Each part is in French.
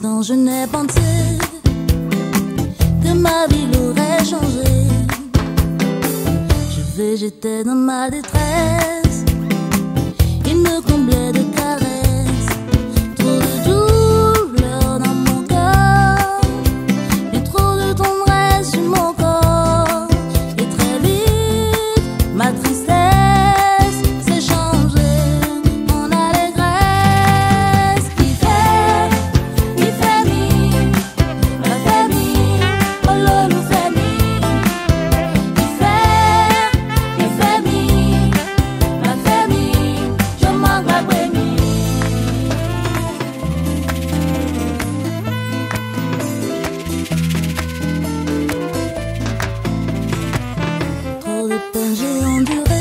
je n'ai pensé que ma vie l'aurait changé. Je végétais dans ma détresse, il me comblait de caresses, trop de douleur dans mon cœur, et trop de tendresse sur mon corps, et très vite ma tristesse. But you don't do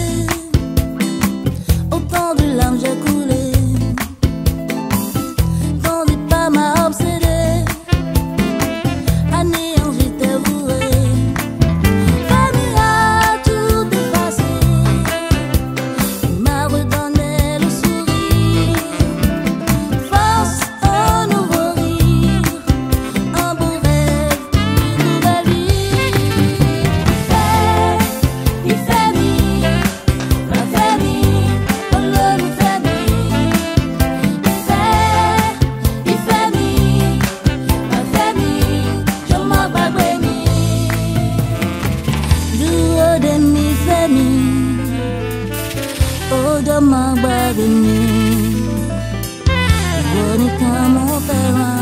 agama barunya Wanita mau telah